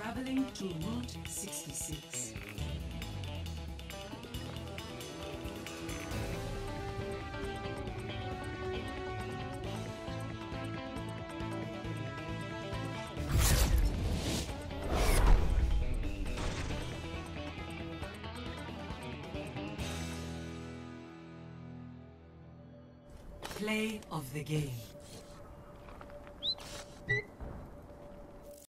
Traveling to Route 66. Play of the game.